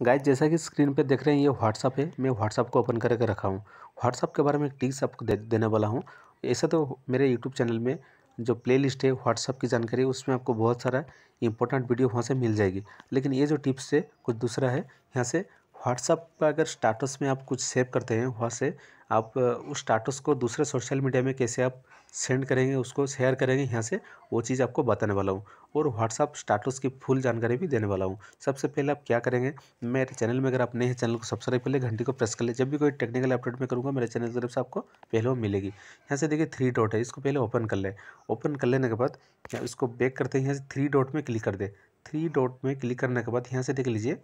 Guys जैसा कि screen पे देख रहे हैं ये व्हाट्सअप है। मैं व्हाट्सअप को ओपन करके रखा हूँ। व्हाट्सअप के बारे में एक टिक्स आपको दे, देने वाला हूँ। ऐसा तो मेरे यूट्यूब चैनल में जो प्लेलिस्ट है व्हाट्सअप की जानकारी उसमें आपको बहुत सारा इंपॉर्टेंट वीडियो वहाँ से मिल जाएगी। लेकिन ये जो टिप्स है कुछ दूसरा है यहाँ से व्हाट्सअप पर अगर स्टाटस में आप कुछ सेव करते हैं वहाँ से, आप, उस स्टाटस को दूसरे सोशल मीडिया में कैसे आप सेंड करेंगे, उसको शेयर करेंगे, यहाँ से वो चीज़ आपको बताने वाला हूँ। और व्हाट्सअप स्टाटस की फुल जानकारी भी देने वाला हूँ। सबसे पहले आप क्या करेंगे, मेरे चैनल में अगर आप नए हैं चैनल को सब्सक्राइब कर ले, घंटी को प्रेस कर ले, जब भी कोई टेक्निकल अपडेट में करूँगा, मेरे चैनल की तरफ़ से आपको पहले वो मिलेगी। यहाँ से देखिए थ्री डॉट है, इसको पहले ओपन कर ले। ओपन कर लेने के बाद इसको बैक करते हैं, यहाँ से थ्री डॉट में क्लिक कर दे। थ्री डॉट में क्लिक करने के बाद यहाँ से देख लीजिए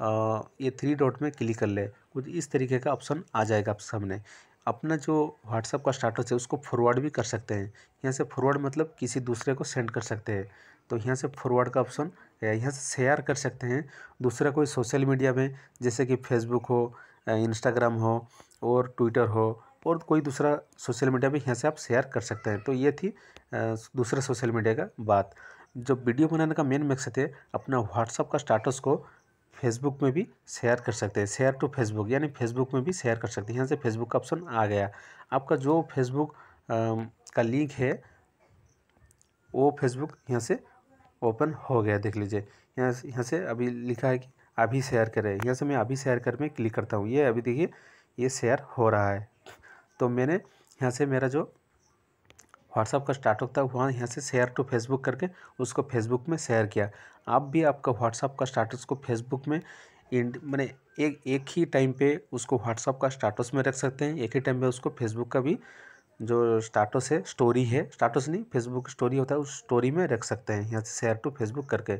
ये थ्री डॉट में क्लिक कर ले। कुछ इस तरीके का ऑप्शन आ जाएगा आप सामने। अपना जो व्हाट्सअप का स्टाटस है, उसको फॉरवर्ड भी कर सकते हैं। यहाँ से फॉरवर्ड मतलब किसी दूसरे को सेंड कर सकते हैं। तो यहाँ से फॉरवर्ड का ऑप्शन है यहाँ से शेयर कर सकते हैं। दूसरा कोई सोशल मीडिया में, जैसे कि फेसबुक हो इंस्टाग्राम हो, और ट्विटर हो, और कोई दूसरा सोशल मीडिया में यहाँ से आप शेयर कर सकते हैं। तो ये थी दूसरे सोशल मीडिया का बात। जो वीडियो बनाने का मेन मकसद है, अपना व्हाट्सअप का स्टाटस को फेसबुक में भी शेयर कर सकते हैं। शेयर टू फेसबुक यानी फेसबुक में भी शेयर कर सकते हैं। यहाँ से फेसबुक का ऑप्शन आ गया। आपका जो फेसबुक का लिंक है, वो फेसबुक यहाँ से ओपन हो गया। देख लीजिए, यहाँ से यहाँ से अभी लिखा है कि अभी शेयर करें यहाँ से मैं अभी शेयर कर में क्लिक करता हूँ। ये अभी देखिए, ये शेयर हो रहा है। तो मैंने यहाँ से मेरा जो व्हाट्सअप का स्टार्ट होता है, वहाँ यहाँ से शेयर टू फेसबुक करके उसको फेसबुक में शेयर किया। आप भी आपका व्हाट्सअप का स्टाटस को फेसबुक में मैंने एक एक ही टाइम पे उसको व्हाट्सअप का स्टाटस में रख सकते हैं। एक ही टाइम पे उसको फेसबुक का भी जो स्टाटस है स्टोरी है स्टाटस नहीं फेसबुक स्टोरी होता है, उस स्टोरी में रख सकते हैं, यहाँ से शेयर टू फेसबुक करके।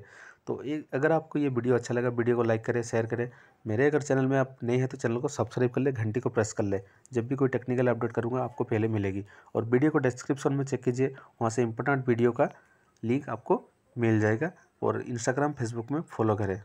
तो अगर आपको ये वीडियो अच्छा लगा, वीडियो को लाइक करें, शेयर करें। मेरे अगर चैनल में आप नए हैं तो चैनल को सब्सक्राइब कर ले, घंटी को प्रेस कर ले। जब भी कोई टेक्निकल अपडेट करूँगा, आपको पहले मिलेगी। और वीडियो को डिस्क्रिप्शन में चेक कीजिए, वहाँ से इंपॉर्टेंट वीडियो का लिंक आपको मिल जाएगा। और इंस्टाग्राम, फेसबुक में फॉलो करें।